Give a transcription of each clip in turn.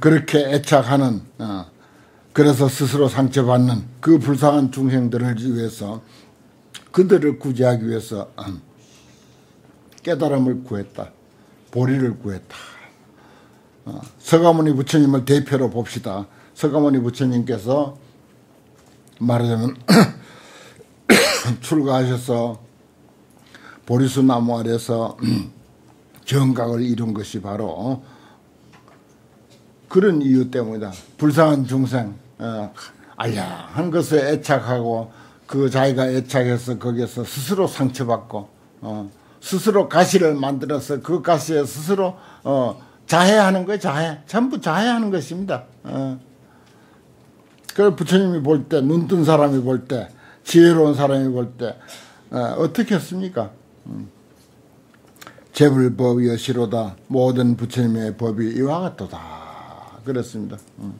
그렇게 애착하는 어, 그래서 스스로 상처받는 그 불쌍한 중생들을 위해서 그들을 구제하기 위해서 음, 깨달음을 구했다. 보리를 구했다. 어, 서가모니 부처님을 대표로 봅시다. 서가모니 부처님께서 말하자면 출가하셔서 보리수 나무 아래서 정각을 이룬 것이 바로 그런 이유 때문이다. 불쌍한 중생, 어, 알량한 것에 애착하고 그 자기가 애착해서 거기에서 스스로 상처받고 어, 스스로 가시를 만들어서 그 가시에 스스로 어, 자해하는 거예요. 자해. 전부 자해하는 것입니다. 어. 그 부처님이 볼 때, 눈 뜬 사람이 볼 때, 지혜로운 사람이 볼 때, 어, 떻게 했습니까? 음. 재불법 여시로다. 모든 부처님의 법이 이와 같도다. 그렇습니다. 음.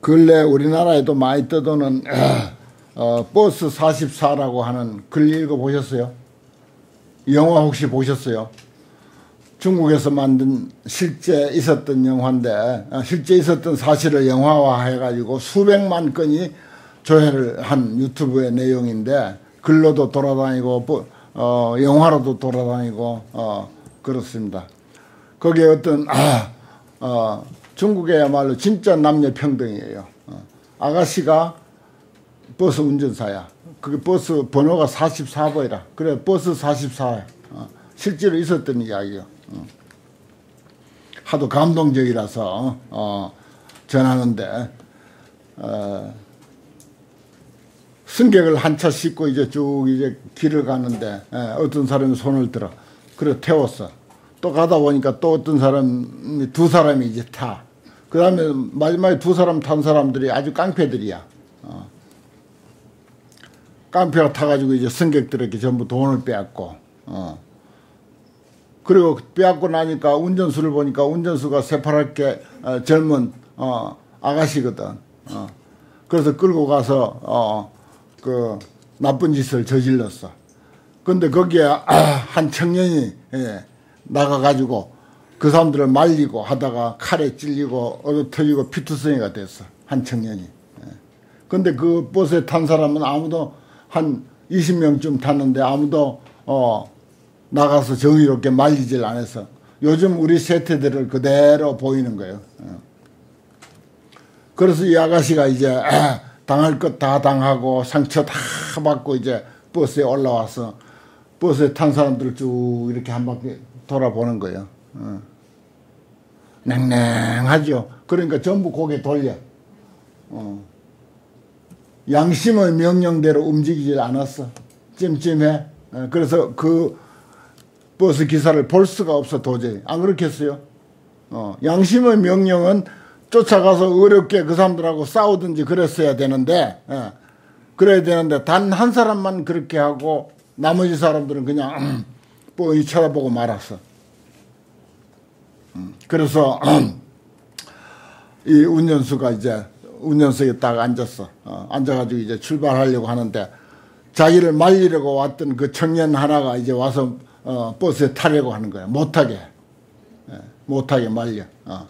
근래 우리나라에도 많이 떠도는 어, 버스 44라고 하는 글 읽어보셨어요? 영화 혹시 보셨어요? 중국에서 만든 실제 있었던 영화인데 어, 실제 있었던 사실을 영화화 해가지고 수백만 건이 조회를 한 유튜브의 내용인데 글로도 돌아다니고 어, 영화로도 돌아다니고 어, 그렇습니다. 거기에 어떤 아, 어, 중국에야말로 진짜 남녀 평등이에요. 어, 아가씨가 버스 운전사야. 그게 버스 번호가 44번이라. 그래 버스 44야. 어, 실제로 있었던 이야기요. 하도 감동적이라서 어, 전하는데 어, 승객을 한 차 싣고 이제 쭉 이제 길을 가는데 에, 예, 어떤 사람이 손을 들어 그래 태웠어 또 가다 보니까 또 어떤 사람이 두 사람이 이제 타 그 다음에 마지막에 두 사람 탄 사람들이 아주 깡패들이야 어. 깡패가 타가지고 이제 승객들에게 전부 돈을 빼앗고 어. 그리고 빼앗고 나니까 운전수를 보니까 운전수가 새파랗게 어, 젊은 어, 아가씨거든. 어. 그래서 끌고 가서 어, 그 나쁜 짓을 저질렀어. 근데 거기에 아, 한 청년이 예, 나가가지고 그 사람들을 말리고 하다가 칼에 찔리고 얻어 터지고 피투성이가 됐어. 한 청년이. 예. 근데 그 버스에 탄 사람은 아무도 한 20명쯤 탔는데 아무도 어 나가서 정의롭게 말리질 않아서 요즘 우리 세태들을 그대로 보이는 거예요. 어. 그래서 이 아가씨가 이제 당할 것 다 당하고 상처 다 받고 이제 버스에 올라와서 버스에 탄 사람들을 쭉 이렇게 한 바퀴 돌아보는 거예요. 어. 냉랭하죠. 그러니까 전부 고개 돌려. 어. 양심의 명령대로 움직이질 않았어. 찜찜해. 그래서 그 버스 기사를 볼 수가 없어 도저히 안 그렇겠어요? 어, 양심의 명령은 쫓아가서 어렵게 그 사람들하고 싸우든지 그랬어야 되는데 예, 그래야 되는데 단 한 사람만 그렇게 하고 나머지 사람들은 그냥 음, 뭐 쳐다보고 말았어. 음, 그래서 이 운전수가 이제 운전석에 딱 앉았어. 어, 앉아가지고 이제 출발하려고 하는데 자기를 말리려고 왔던 그 청년 하나가 이제 와서 어, 버스에 타려고 하는 거야. 못하게. 예, 못하게 말려. 어.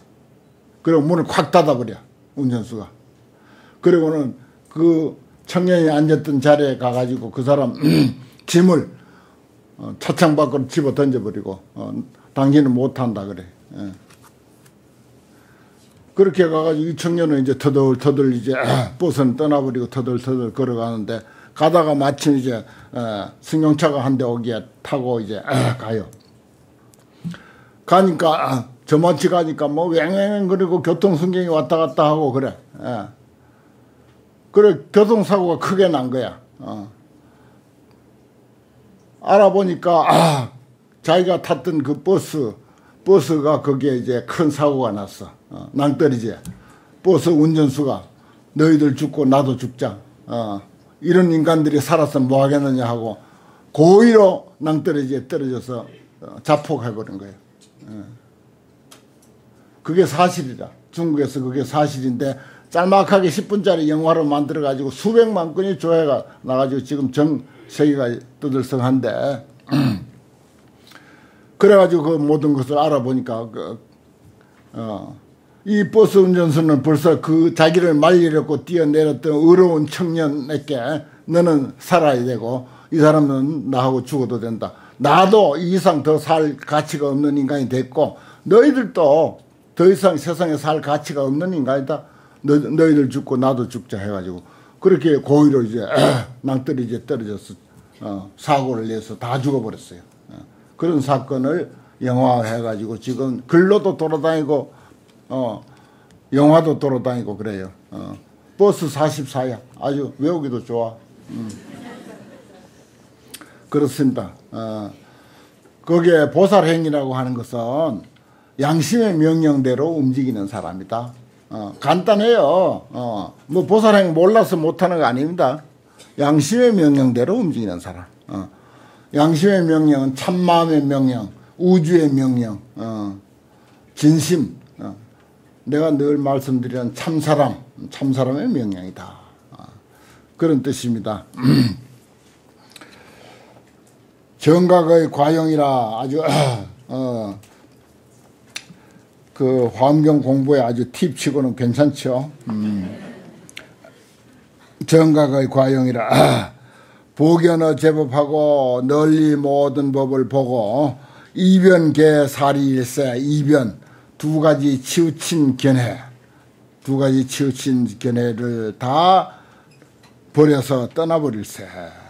그리고 문을 콱 닫아버려. 운전수가. 그리고는 그 청년이 앉았던 자리에 가가지고 그 사람 짐을 어, 차창 밖으로 집어 던져버리고 어, 당신은 못한다 그래. 예. 그렇게 가가지고 이 청년은 이제 터덜터덜 이제 버스는 떠나버리고 터덜터덜 걸어가는데 가다가 마침 이제 어, 승용차가 한 대 오기에 타고 이제 어, 가요. 가니까 아, 저마치 가니까 뭐 왱왱 그리고 교통순경이 왔다 갔다 하고 그래. 예. 그래 교통사고가 크게 난 거야. 어. 알아보니까 아, 자기가 탔던 그 버스 버스가 거기에 이제 큰 사고가 났어. 어, 낭떠러지. 버스 운전수가 너희들 죽고 나도 죽자. 어. 이런 인간들이 살았으면 뭐 하겠느냐 하고 고의로 낭떠러지에 떨어져서 어, 자폭해버린 거예요. 예. 그게 사실이다. 중국에서 그게 사실인데 짤막하게 10분짜리 영화로 만들어 가지고 수백만 건이 조회가 나가지고 지금 전 세계가 떠들썩한데 그래가지고 그 모든 것을 알아보니까 그, 어, 이 버스 운전수는 벌써 그 자기를 말리려고 뛰어내렸던 어려운 청년에게 너는 살아야 되고 이 사람은 나하고 죽어도 된다. 나도 이 이상 더 살 가치가 없는 인간이 됐고 너희들도 더 이상 세상에 살 가치가 없는 인간이다. 너, 너희들 죽고 나도 죽자 해가지고 그렇게 고의로 이제 낭떠리 이제 떨어져서 어, 사고를 내서 다 죽어버렸어요. 어, 그런 사건을 영화해가지고 지금 글로도 돌아다니고 어, 영화도 돌아다니고 그래요. 어, 버스 44야. 아주 외우기도 좋아. 음. 그렇습니다. 어, 거기에 보살행위라고 하는 것은 양심의 명령대로 움직이는 사람이다. 어, 간단해요. 어, 뭐 보살행 몰라서 못하는 거 아닙니다. 양심의 명령대로 움직이는 사람. 어, 양심의 명령은 참마음의 명령, 우주의 명령, 어, 진심. 어, 내가 늘 말씀드리는 참사람, 참사람의 명령이다. 어, 그런 뜻입니다. 정각의 과용이라 아주 어, 그 환경 공부에 아주 팁치고는 괜찮죠. 음. 정각의 과용이라 보견어 제법하고 널리 모든 법을 보고 이변계 사리일세 이변 두 가지 치우친 견해 두 가지 치우친 견해를 다 버려서 떠나버릴세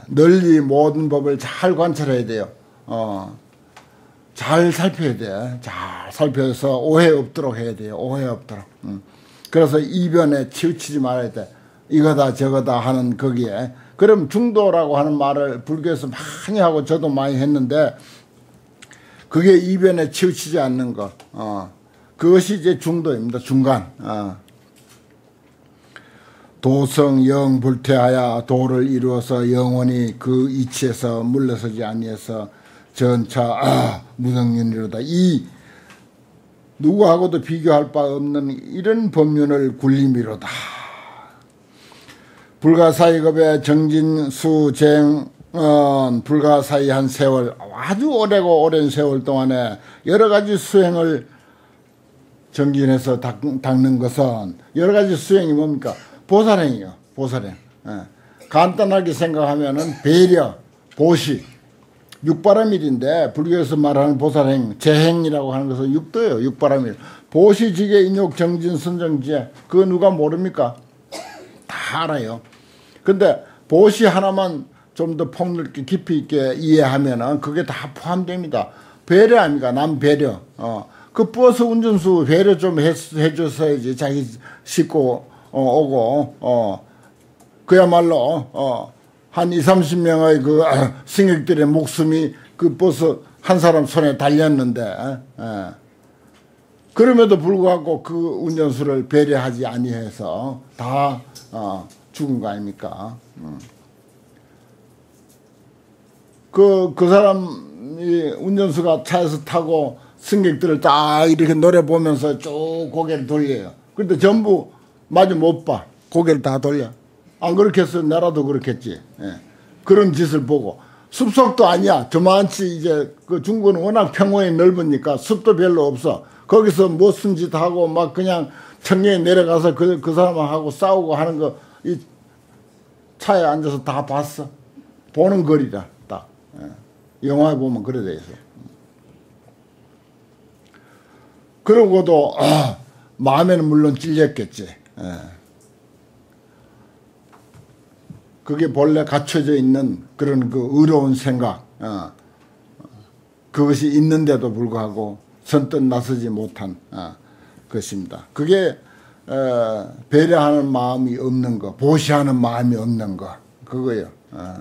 널리 모든 법을 잘 관찰해야 돼요. 어. 잘 살펴야 돼. 잘 살펴서 오해 없도록 해야 돼요. 오해 없도록. 음. 그래서 이변에 치우치지 말아야 돼. 이거다 저거다 하는 거기에. 그럼 중도라고 하는 말을 불교에서 많이 하고 저도 많이 했는데 그게 이변에 치우치지 않는 것. 어. 그것이 이제 중도입니다. 중간. 어. 도성 영 불태하여 도를 이루어서 영원히 그 이치에서 물러서지 아니해서 전차 아, 무성윤이로다. 이 누구하고도 비교할 바 없는 이런 법륜을 굴림이로다. 불가사의급의 정진수쟁 어, 불가사의한 세월 아주 오래고 오랜 세월 동안에 여러 가지 수행을 정진해서 닦, 는 것은 여러 가지 수행이 뭡니까? 보살행이요. 보살행. 예. 간단하게 생각하면은 배려, 보시, 육바라밀인데 불교에서 말하는 보살행, 재행이라고 하는 것은 육도예요. 육바라밀. 보시지계 인욕 정진 선정지혜 그거 누가 모릅니까? 다 알아요. 근데 보시 하나만 좀 더 폭넓게 깊이 있게 이해하면은 그게 다 포함됩니다. 배려 아닙니까? 남 배려. 어. 그 버스 운전수 배려 좀 해, 해줬어야지. 자기 싣고 어, 오고, 어. 그야말로, 어. 한 2, 30명의 그 승객들의 목숨이 그 버스 한 사람 손에 달렸는데 에. 그럼에도 불구하고 그 운전수를 배려하지 아니해서 다 어, 죽은 거 아닙니까? 음. 그, 그 사람이 운전수가 차에서 타고 승객들을 딱 이렇게 노래 보면서 쭉 고개를 돌려요. 그런데 전부 마주 못 봐. 고개를 다 돌려. 안 해서 나라도 그렇겠지. 예. 그런 짓을 보고 숲속도 아니야. 저만치 이제 그 중국은 워낙 평원이 넓으니까 숲도 별로 없어. 거기서 무슨 짓 하고 막 그냥 청년에 내려가서 그, 그 사람하고 싸우고 하는 거 이 차에 앉아서 다 봤어. 보는 거리다. 딱. 예. 영화에 보면 그래 돼 있어. 그러고도 아, 마음에는 물론 찔렸겠지. 예. 그게 본래 갖춰져 있는 그런 그 의로운 생각, 어, 그것이 있는데도 불구하고 선뜻 나서지 못한 어, 것입니다. 그게 어, 배려하는 마음이 없는 거, 보시하는 마음이 없는 거, 그거요. 어,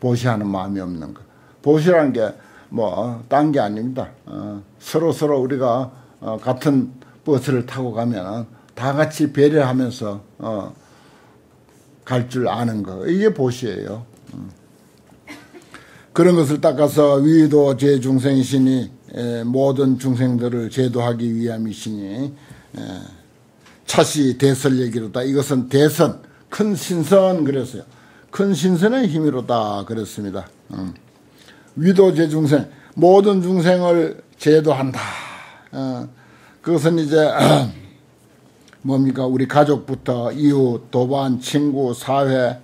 보시하는 마음이 없는 거. 보시라는 게뭐 딴 게 아닙니다. 어, 서로 서로 우리가 어, 같은 버스를 타고 가면 다 같이 배려하면서 어, 갈 줄 아는 거 이게 보시예요. 음. 그런 것을 닦아서 위도 제 중생이시니 모든 중생들을 제도하기 위함이시니 차시 대설 얘기로다. 이것은 대선 큰 신선 그랬어요. 큰 신선의 힘이로다 그랬습니다. 음. 위도 제 중생 모든 중생을 제도한다. 어, 그것은 이제 뭡니까 우리 가족부터 이웃, 도반, 친구, 사회 에,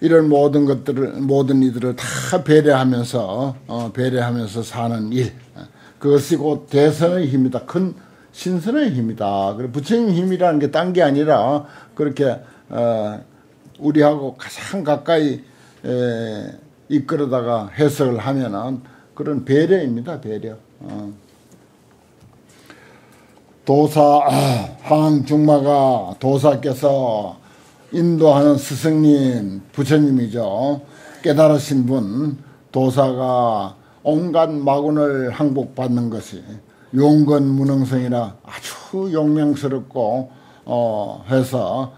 이런 모든 것들을 모든 이들을 다 배려하면서 어, 배려하면서 사는 일 그것이 곧 대선의 힘이다. 큰 신선의 힘이다. 그리고 부처님 힘이라는 게 딴 게 아니라 그렇게 어, 우리하고 가장 가까이 에, 이끌어다가 해석을 하면은 그런 배려입니다. 배려. 어. 도사 항중마가 도사께서 인도하는 스승님 부처님이죠. 깨달으신 분 도사가 온갖 마군을 항복받는 것이 용건 무능성이라 아주 용맹스럽고 어 해서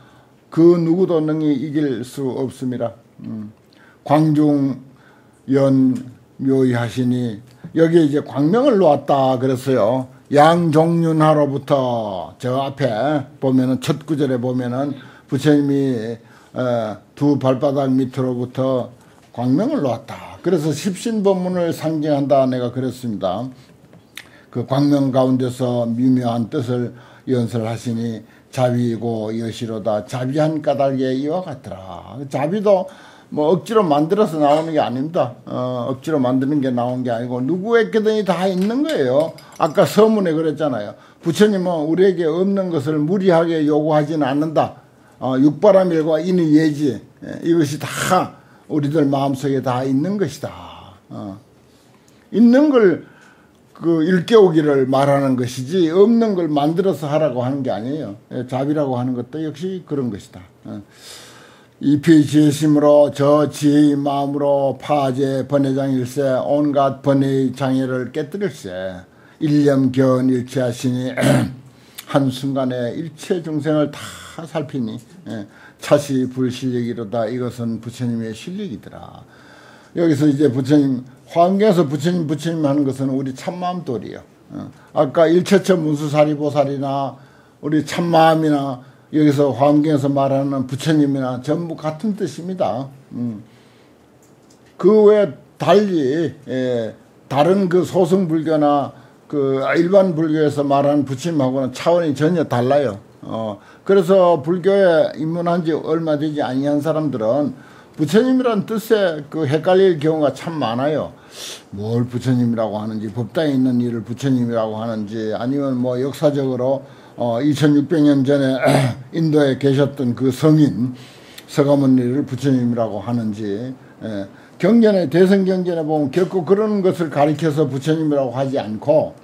그 누구도 능히 이길 수 없습니다. 음. 광중 연묘히 하시니 여기 이제 광명을 놓았다 그랬어요. 양종륜하로부터 저 앞에 보면은 첫 구절에 보면은 부처님이 어, 두 발바닥 밑으로부터 광명을 놓았다. 그래서 십신법문을 상징한다 내가 그랬습니다. 그 광명 가운데서 미묘한 뜻을 연설하시니 자비고 여시로다 자비한 까닭에 이와 같더라. 자비도 뭐 억지로 만들어서 나오는 게 아닙니다. 어, 억지로 만드는 게 나온 게 아니고 누구에게든지 다 있는 거예요. 아까 서문에 그랬잖아요. 부처님은 우리에게 없는 것을 무리하게 요구하지는 않는다. 어, 육바라밀과 인의 예지 예, 이것이 다 우리들 마음속에 다 있는 것이다. 어. 있는 걸 그 일깨우기를 말하는 것이지 없는 걸 만들어서 하라고 하는 게 아니에요. 예, 자비라고 하는 것도 역시 그런 것이다. 어. 이피 지혜심으로 저 지혜의 마음으로 파제 번외장일세 온갖 번외의 장애를 깨뜨릴세. 일념견 일체하시니 한순간에 일체 중생을 다 살피니 예, 차시 불실력이로다. 이것은 부처님의 실력이더라. 여기서 이제 부처님 환경에서 부처님 부처님 하는 것은 우리 참마음돌이요. 어, 아까 일체처 문수사리보살이나 우리 참마음이나 여기서 환경에서 말하는 부처님이나 전부 같은 뜻입니다. 음. 그 외에 달리 예, 다른 그 소승 불교나 그 일반 불교에서 말하는 부처님하고는 차원이 전혀 달라요. 어, 그래서 불교에 입문한 지 얼마 되지 아니한 사람들은 부처님이란 뜻에 그 헷갈릴 경우가 참 많아요. 뭘 부처님이라고 하는지 법당에 있는 일을 부처님이라고 하는지 아니면 뭐 역사적으로 어, 2600년 전에 인도에 계셨던 그 성인 서가모니를 부처님이라고 하는지 예, 경전에 대성 경전에 보면 결코 그런 것을 가리켜서 부처님이라고 하지 않고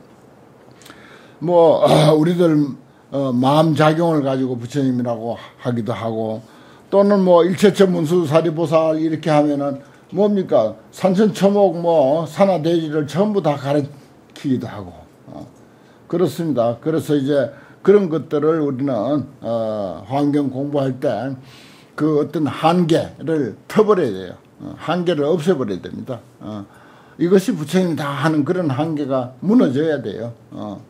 뭐 어, 우리들 어, 마음 작용을 가지고 부처님이라고 하기도 하고 또는 뭐 일체처 문수사리보살 이렇게 하면은 뭡니까 산천초목 뭐 산하대지를 전부 다 가르치기도 하고 어, 그렇습니다. 그래서 이제 그런 것들을 우리는 어, 환경 공부할 때 그 어떤 한계를 터버려야 돼요. 어, 한계를 없애버려야 됩니다. 어, 이것이 부처님이 다 하는 그런 한계가 무너져야 돼요. 어.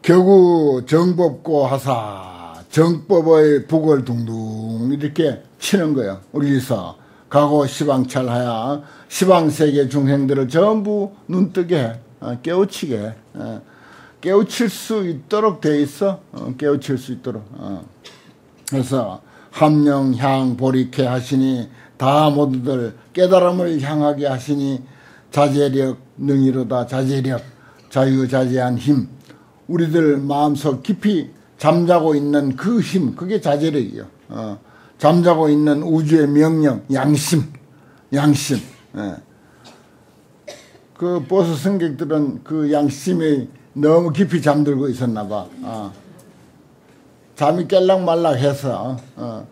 겨구 정법고 하사 정법의 북을 둥둥 이렇게 치는 거예요. 우리서 가고 시방찰하야 시방세계 중생들을 전부 눈뜨게 어, 깨우치게 어. 깨우칠 수 있도록 돼 있어. 어, 깨우칠 수 있도록. 어. 그래서 함령 향 보리케 하시니 다 모두들 깨달음을 향하게 하시니 자제력 능이로다 자제력 자유자재한 힘 우리들 마음속 깊이 잠자고 있는 그 힘 그게 자제력이요. 어. 잠자고 있는 우주의 명령 양심 양심. 예. 그 보스 승객들은 그 양심의 너무 깊이 잠들고 있었나 봐. 어. 잠이 깰락 말락 해서 어.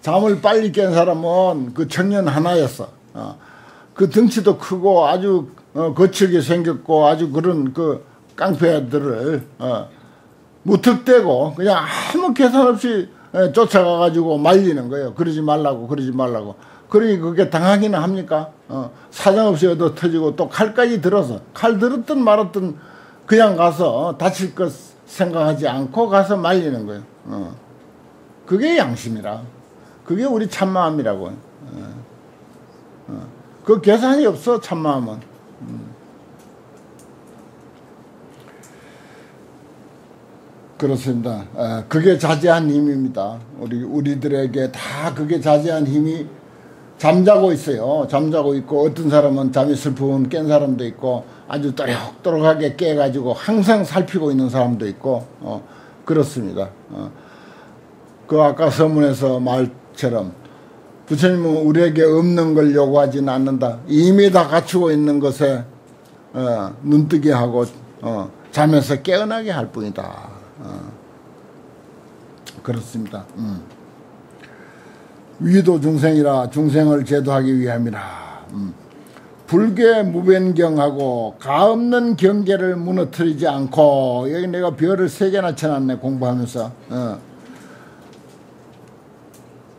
잠을 빨리 깬 사람은 그 청년 하나였어. 어. 그 덩치도 크고 아주 어, 거칠게 생겼고 아주 그런 그 깡패들을 어, 무턱대고 그냥 아무 계산 없이 에, 쫓아가가지고 말리는 거예요. 그러지 말라고 그러지 말라고. 그러니 그게 당하기는 합니까? 어, 사정 없이 얻어 터지고 또 칼까지 들어서 칼 들었든 말았든 그냥 가서 다칠 것 생각하지 않고 가서 말리는 거예요. 어. 그게 양심이라. 그게 우리 참마음이라고. 어. 어. 그 계산이 없어 참마음은. 음. 그렇습니다. 에, 그게 자제한 힘입니다. 우리 우리들에게 다 그게 자제한 힘이 잠자고 있어요. 잠자고 있고 어떤 사람은 잠이 슬픈 깬 사람도 있고 아주 또렷또렷하게 깨가지고 항상 살피고 있는 사람도 있고 어, 그렇습니다. 어. 그 아까 서문에서 말처럼 부처님은 우리에게 없는 걸 요구하지는 않는다. 이미 다 갖추고 있는 것에 어, 눈뜨게 하고 어, 잠에서 깨어나게 할 뿐이다. 어. 그렇습니다. 음. 위도 중생이라 중생을 제도하기 위함이라. 음. 불계 무변경하고 가없는 경계를 무너뜨리지 않고 여기 내가 별을 세 개나 쳐놨네 공부하면서 어.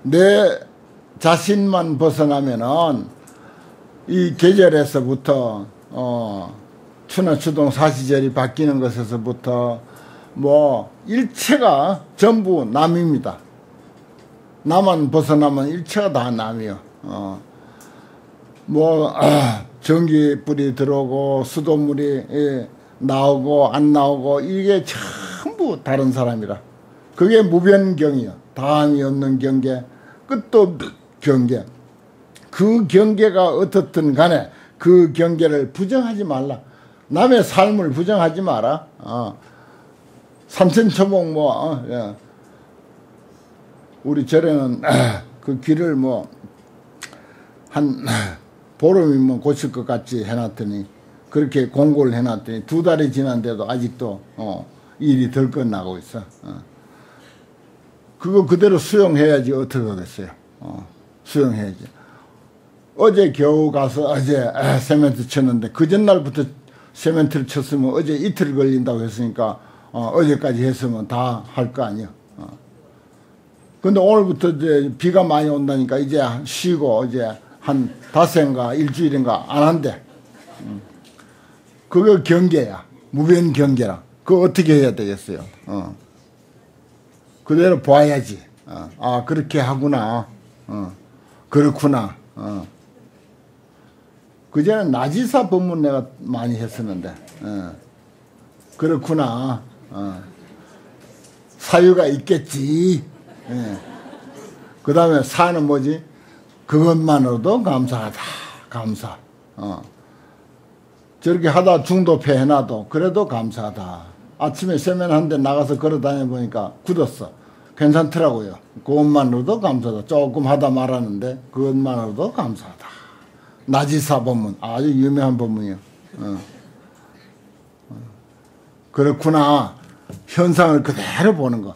내 자신만 벗어나면은 이 계절에서부터 어 추나 추동 사시절이 바뀌는 것에서부터 뭐 일체가 전부 남입니다. 나만 벗어나면 일체가 다 남이요. 어. 뭐 아, 전기 불이 들어오고 수돗물이 예, 나오고 안 나오고 이게 전부 다른 사람이라. 그게 무변경이요. 다함이 없는 경계, 끝도 경계. 그 경계가 어떻든 간에 그 경계를 부정하지 말라. 남의 삶을 부정하지 마라. 어. 삼천초목 뭐 어, 예. 우리 절에는 그 길을 뭐 한 보름이면 고칠 것 같이 해놨더니 그렇게 공고를 해놨더니 두 달이 지난데도 아직도 어, 일이 덜 끝나고 있어. 어. 그거 그대로 수용해야지 어떻게 하겠어요. 어, 수용해야지. 어제 겨우 가서 어제 세멘트 쳤는데 그 전날부터 세멘트를 쳤으면 어제 이틀 걸린다고 했으니까 어, 제까지 했으면 다 할 거 아니야. 어. 근데 오늘부터 이제 비가 많이 온다니까 이제 쉬고 이제 한 닷새인가 일주일인가 안 한대. 음. 그거 경계야. 무변 경계라. 그거 어떻게 해야 되겠어요? 어. 그대로 봐야지. 어. 아, 그렇게 하구나. 어. 그렇구나. 어. 그전에 나지사 법문 내가 많이 했었는데. 어. 그렇구나. 어. 사유가 있겠지. 예. 그 다음에 사는 뭐지? 그것만으로도 감사하다. 감사. 어. 저렇게 하다 중도패 해놔도 그래도 감사하다. 아침에 세면 한대 나가서 걸어 다녀 보니까 굳었어. 괜찮더라고요. 그것만으로도 감사하다. 조금 하다 말았는데 그것만으로도 감사하다. 나지사 법문 아주 유명한 법문이요. 어. 어. 그렇구나. 현상을 그대로 보는 거.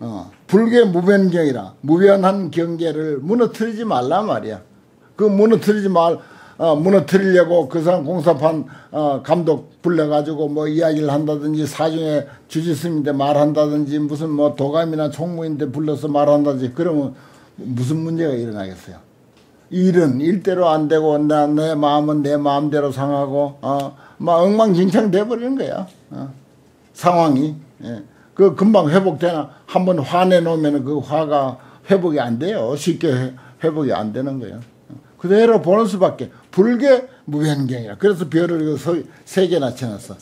어. 불계 무변경이라 무변한 경계를 무너뜨리지 말라 말이야. 그 무너뜨리지 말 어, 무너뜨리려고 그 사람 공사판 어, 감독 불러가지고 뭐 이야기를 한다든지 사중에 주지스님인데 말한다든지 무슨 뭐 도감이나 총무인데 불러서 말한다든지 그러면 무슨 문제가 일어나겠어요. 일은 일대로 안 되고 내, 내 마음은 내 마음대로 상하고 어, 막 엉망진창 돼버리는 거야. 어, 상황이. 예. 그 금방 회복되나 한번 화내 놓으면 그 화가 회복이 안 돼요. 쉽게 회복이 안 되는 거예요. 그대로 보는 수밖에 불계 무변경이라. 그래서 별을 세 개나 쳐놨어.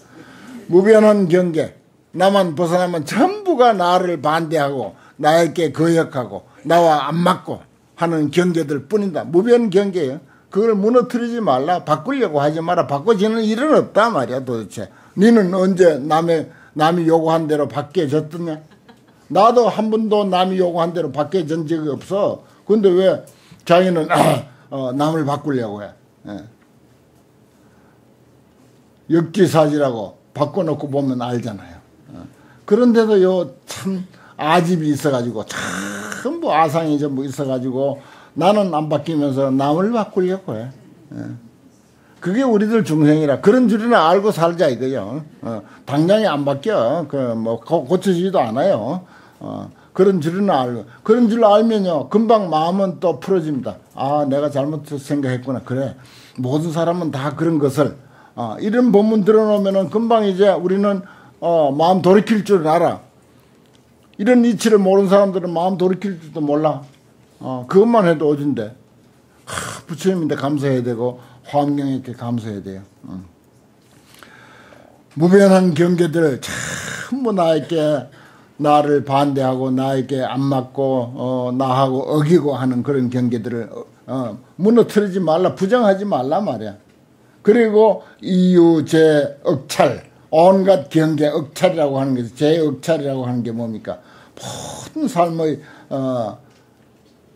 무변한 경계. 나만 벗어나면 전부가 나를 반대하고 나에게 거역하고 나와 안 맞고 하는 경계들 뿐이다. 무변 경계예요. 그걸 무너뜨리지 말라. 바꾸려고 하지 마라. 바꿔지는 일은 없다 말이야 도대체. 니는 언제 남의 남이 요구한 대로 바뀌어졌더냐? 나도 한 번도 남이 요구한 대로 바뀌어진 적이 없어. 근데 왜 자기는 어, 남을 바꾸려고 해? 예. 역지사지라고 바꿔놓고 보면 알잖아요. 어. 그런데도 요 참 아집이 있어가지고 전부 아상이 전부 있어가지고 나는 안 바뀌면서 남을 바꾸려고 해. 예. 그게 우리들 중생이라 그런 줄이나 알고 살자 이거요. 어, 당장에 안 바뀌어. 그 뭐 고쳐지지도 않아요. 어, 그런 줄은 알고 그런 줄 알면요 금방 마음은 또 풀어집니다. 아 내가 잘못 생각했구나. 그래 모든 사람은 다 그런 것을 어, 이런 본문 들어놓으면은 금방 이제 우리는 어, 마음 돌이킬 줄 알아. 이런 이치를 모르는 사람들은 마음 돌이킬 줄도 몰라. 어, 그것만 해도 어딘데. 하, 부처님인데 감사해야 되고 환경에게 감사해야 돼요. 음. 무변한 경계들 전부 나에게 나를 반대하고 나에게 안 맞고 어, 나하고 어기고 하는 그런 경계들을 어, 어, 무너뜨리지 말라 부정하지 말라 말이야. 그리고 이유 제 억찰 온갖 경계 억찰이라고 하는 게제 억찰이라고 하는 게 뭡니까? 모든 삶의 어,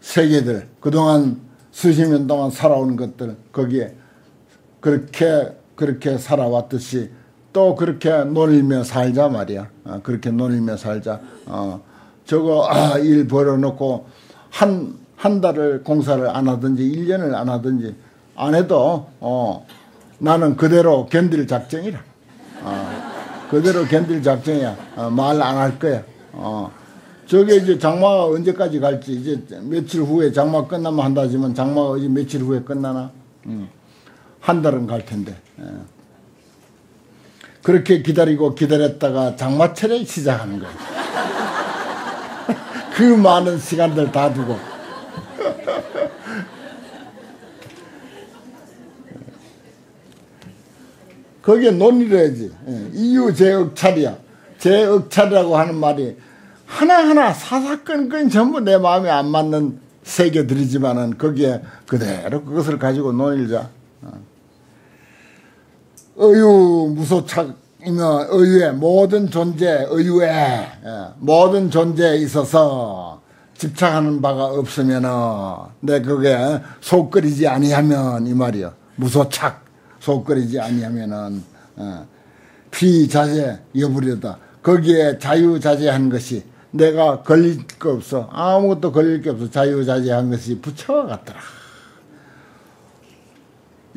세계들 그동안 수십 년 동안 살아온 것들 거기에 그렇게 그렇게 살아왔듯이 또 그렇게 놀며 살자 말이야. 어, 그렇게 놀며 살자. 어, 저거 아, 일 벌어놓고 한, 한 달을 공사를 안 하든지 1년을 안 하든지 안 해도 어, 나는 그대로 견딜 작정이라. 어, 그대로 견딜 작정이야. 어, 말안 할 거야. 어. 저게 이제 장마가 언제까지 갈지 이제 며칠 후에 장마 끝나면 한다지만 장마가 이제 며칠 후에 끝나나 음. 한 달은 갈 텐데 예. 그렇게 기다리고 기다렸다가 장마철에 시작하는 거예요. 그 많은 시간들 다 두고 거기에 논의를 해야지. 예. 이유 제억찰이야. 제억찰이라고 하는 말이 하나하나 사사건건 전부 내 마음에 안 맞는 새겨들이지만은 거기에 그대로 그것을 가지고 논의자. 어. 의유 무소착이며 의유의 모든 존재 의유에 예, 모든 존재에 있어서 집착하는 바가 없으면은 내 그게 속끓이지 아니하면 이 말이요 무소착 속끓이지 아니하면은 어, 피자제 여부려다 거기에 자유자재한 것이 내가 걸릴 거 없어 아무것도 걸릴 게 없어 자유자재한 것이 부처와 같더라.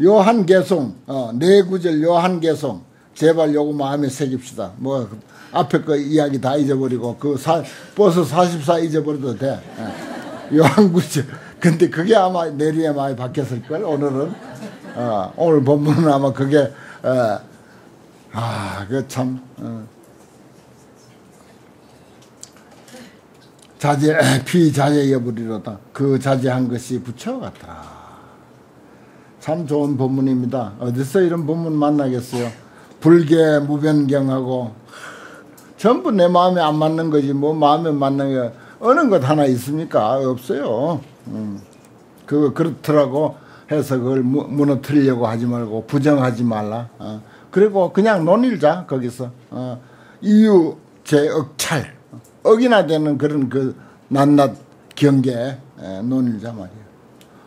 요한개송 어, 네 구절 요한개송 제발 요거 마음에 새깁시다. 뭐 앞에 거 이야기 다 잊어버리고 그 사, 버스 44 잊어버려도 돼. 예. 요한구절. 근데 그게 아마 내리에 많이 바뀌었을걸 오늘은. 어, 오늘 본문은 아마 그게 어, 아그 참 어. 자제 피자제 여부리로다. 그 자제한 것이 부처 같다. 참 좋은 본문입니다. 어디서 이런 본문 만나겠어요? 불계 무변경하고 전부 내 마음에 안 맞는 거지 뭐 마음에 맞는 게 어느 것 하나 있습니까? 없어요. 음. 그 그렇더라고 해서 그걸 무너뜨리려고 하지 말고 부정하지 말라. 어. 그리고 그냥 논일자 거기서 어. 이유 제 억찰 억이나 되는 그런 그 낱낱 경계 논일자 말이야.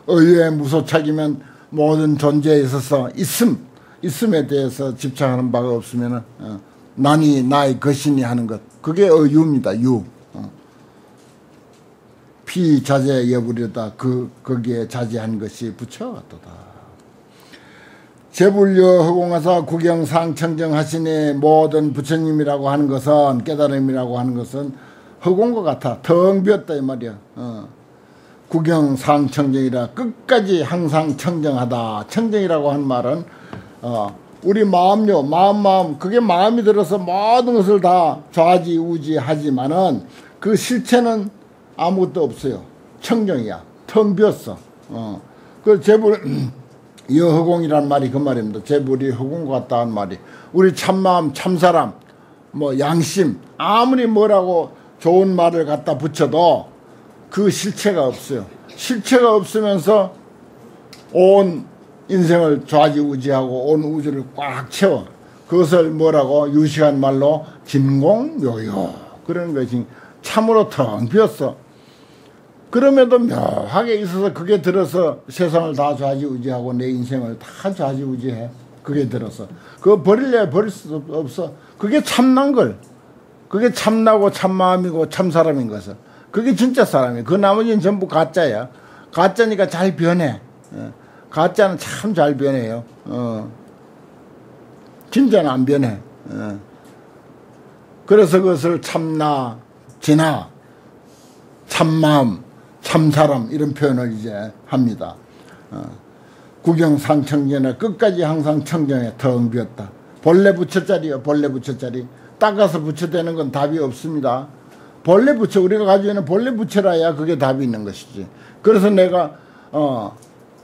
의외 무소착이면 모든 존재에 있어서 있음, 있음에 대해서 집착하는 바가 없으면 어, 난이 나의 것이니 하는 것 그게 유입니다. 유. 어. 피자제 여부려다 그 거기에 자제한 것이 부처 같도다. 제불려 허공하사 구경 상청정하시니 모든 부처님이라고 하는 것은 깨달음이라고 하는 것은 허공과 같아 텅 비었다 이 말이야. 어. 구경상청정이라 끝까지 항상 청정하다. 청정이라고 한 말은 어, 우리 마음요 마음 마음 그게 마음이 들어서 모든 것을 다 좌지 우지 하지만은 그 실체는 아무것도 없어요. 청정이야. 텅 비었어. 어. 그 제불 여허공이란 말이 그 말입니다. 제불이 허공 같다는 말이 우리 참마음 참사람 뭐 양심 아무리 뭐라고 좋은 말을 갖다 붙여도 그 실체가 없어요. 실체가 없으면서 온 인생을 좌지우지하고 온 우주를 꽉 채워. 그것을 뭐라고 유식한 말로 진공묘요. 그런 것이 참으로 텅 비었어. 그럼에도 묘하게 있어서 그게 들어서 세상을 다 좌지우지하고 내 인생을 다 좌지우지해. 그게 들어서. 그거 버릴래 버릴 수 없어. 그게 참난 걸. 그게 참나고 참마음이고 참사람인 것을. 그게 진짜 사람이에요. 그 나머지는 전부 가짜야. 가짜니까 잘 변해. 어. 가짜는 참 잘 변해요. 어. 진짜는 안 변해. 어. 그래서 그것을 참나, 진나, 참마음, 참사람 이런 표현을 이제 합니다. 어. 구경상청전에 끝까지 항상 청정에 텅 비었다. 본래 부처자리요. 본래 부처자리. 닦아서 부처되는 건 답이 없습니다. 본래 부처 우리가 가지고 있는 본래 부처라야 그게 답이 있는 것이지. 그래서 내가 어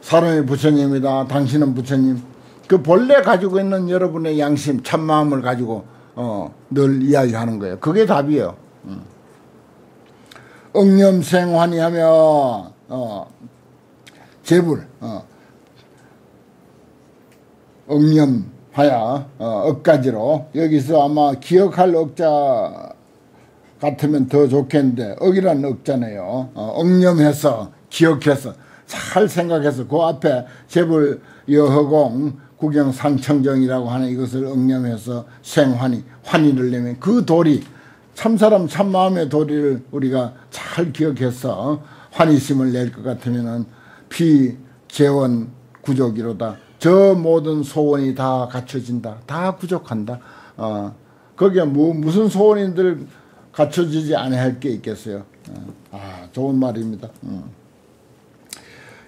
사람이 부처님이다. 당신은 부처님. 그 본래 가지고 있는 여러분의 양심, 참마음을 가지고 어, 늘 이야기하는 거예요. 그게 답이에요. 음. 응념생환이 하면 어, 재불 어, 응념하야 어, 억가지로 여기서 아마 기억할 억자 같으면 더 좋겠는데 억이란 억자네요. 어, 응념해서 기억해서 잘 생각해서 그 앞에 재불 여허공 구경 상청정이라고 하는 이것을 응념해서 생환이 환희를 내면 그 도리 참사람 참마음의 도리를 우리가 잘 기억해서 환희심을 낼 것 같으면은 피재원 구족이로다. 저 모든 소원이 다 갖춰진다. 다 구족한다. 어, 거기에 뭐, 무슨 소원인들 갖춰지지 않아야 게 있겠어요. 어, 아, 좋은 말입니다. 음.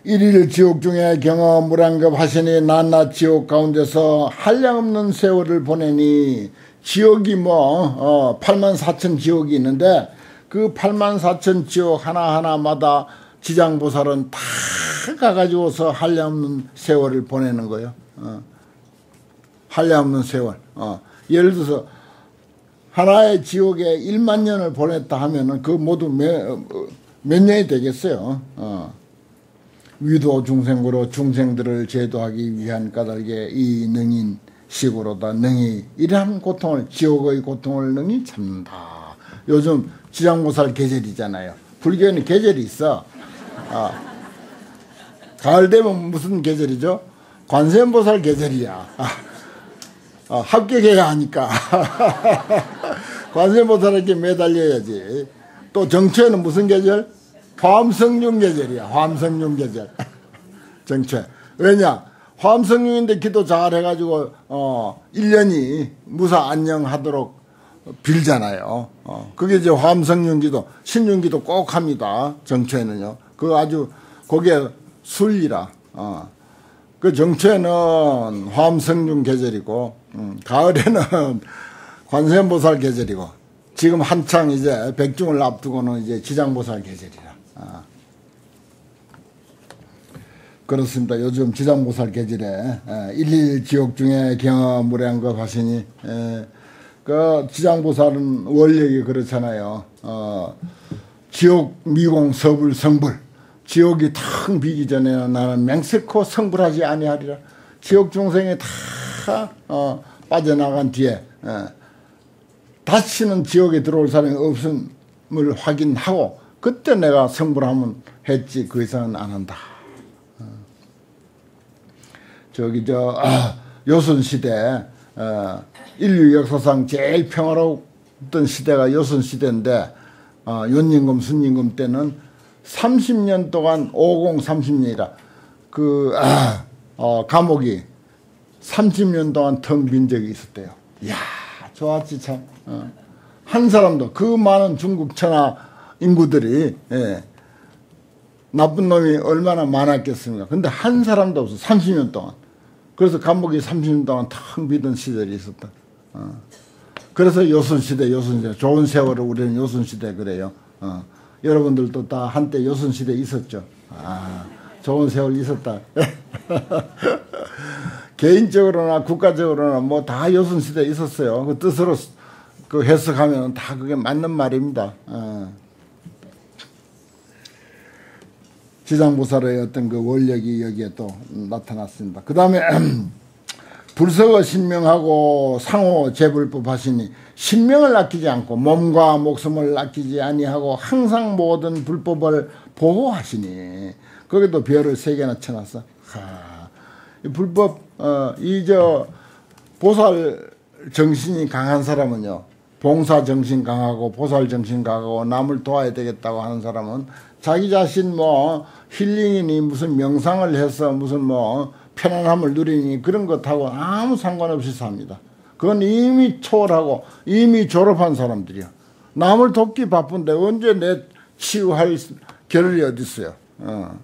일일 지옥 중에 경험 무량급 하시니 낱낱 지옥 가운데서 한량없는 세월을 보내니 지옥이 뭐 어, 8만 4천 지옥이 있는데 그 8만 4천 지옥 하나하나마다 지장보살은 다 가가지고서 한량없는 세월을 보내는 거예요. 어. 한량없는 세월. 어. 예를 들어서 하나의 지옥에 1만 년을 보냈다 하면은 그 모두 몇, 어, 몇 년이 되겠어요. 어. 위도 중생으로 중생들을 제도하기 위한 까닭에 이 능인 식으로다 능히 이러한 고통을 지옥의 고통을 능히 참는다. 요즘 지장보살 계절이잖아요. 불교에는 계절이 있어. 아, 가을 되면 무슨 계절이죠? 관세음보살 계절이야. 아, 아, 합격해야 하니까. 관세음보살에게 매달려야지. 또 정체는 무슨 계절? 화엄성룡 계절이야. 화엄성룡 계절. 정체. 왜냐? 화엄성룡인데 기도 잘 해가지고, 어, 1년이 무사 안녕하도록 빌잖아요. 어, 그게 이제 화엄성룡 기도, 신륜 기도 꼭 합니다. 정체는요. 그 아주, 그게 술이라, 어. 그 정체는 화엄성룡 계절이고, 음, 가을에는 관세음보살 계절이고, 지금 한창 이제 백중을 앞두고는 이제 지장보살 계절이라. 아. 그렇습니다. 요즘 지장보살 계절에 일일 지옥 중에 경험무량거 하시니 그 지장보살은 원력이 그렇잖아요. 어, 지옥 미공 서불 성불 지옥이 탁 비기 전에 나는 맹세코 성불하지 아니하리라. 지옥 중생이 다 어, 빠져나간 뒤에 에, 다시는 지옥에 들어올 사람이 없음을 확인하고 그때 내가 성불하면 했지 그 이상은 안 한다. 어. 저기 저 아, 요순 시대 어, 인류 역사상 제일 평화로웠던 시대가 요순 시대인데 어, 윤임금 순임금 때는 30년 동안 50 30년이라 그 아, 어, 감옥이 30년 동안 텅 빈 적이 있었대요. 이야 좋았지 참. 어. 한 사람도 그 많은 중국 천하 인구들이 예, 나쁜 놈이 얼마나 많았겠습니까? 근데 한 사람도 없어 30년 동안. 그래서 감옥이 30년 동안 텅 비던 시절이 있었다. 어. 그래서 요순시대 요순시대 좋은 세월을 우리는 요순시대 그래요. 어. 여러분들도 다 한때 요순시대 있었죠. 아, 좋은 세월 있었다. 개인적으로나 국가적으로나 뭐다 요순시대 있었어요. 그 뜻으로 그 해석하면 다 그게 맞는 말입니다. 어. 지장보살의 어떤 그 원력이 여기에 또 나타났습니다. 그 다음에 불서가 신명하고 상호 재불법 하시니 신명을 아끼지 않고 몸과 목숨을 아끼지 아니하고 항상 모든 불법을 보호하시니 거기도 별을 세 개나 쳐놨어. 하, 불법 어, 이저 보살 정신이 강한 사람은요. 봉사 정신 강하고 보살 정신 강하고 남을 도와야 되겠다고 하는 사람은 자기 자신 뭐 힐링이니 무슨 명상을 해서 무슨 뭐 편안함을 누리니 그런 것하고 아무 상관없이 삽니다. 그건 이미 초월하고 이미 졸업한 사람들이야. 남을 돕기 바쁜데 언제 내 치유할 겨를이 어디 있어요. 어.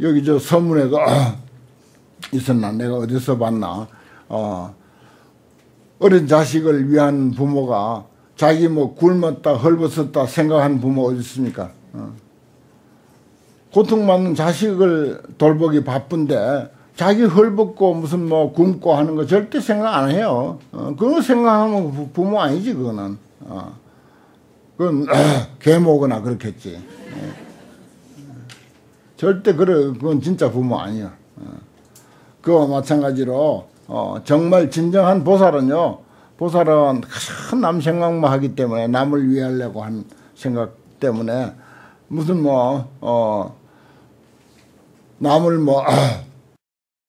여기 저 서문에도 있었나 내가 어디서 봤나 어. 어린 자식을 위한 부모가 자기 뭐 굶었다 헐벗었다 생각한 부모 어디 있습니까? 어. 고통받는 자식을 돌보기 바쁜데 자기 헐벗고 무슨 뭐 굶고 하는 거 절대 생각 안 해요. 어, 그거 생각하면 부, 부모 아니지 그거는. 어. 그건 개모거나 그렇겠지. 어. 절대 그래 그건 진짜 부모 아니야. 어. 그와 마찬가지로 어, 정말 진정한 보살은요. 보살은 큰남 생각만 하기 때문에 남을 위하려고 한 생각 때문에 무슨 뭐 어, 남을 뭐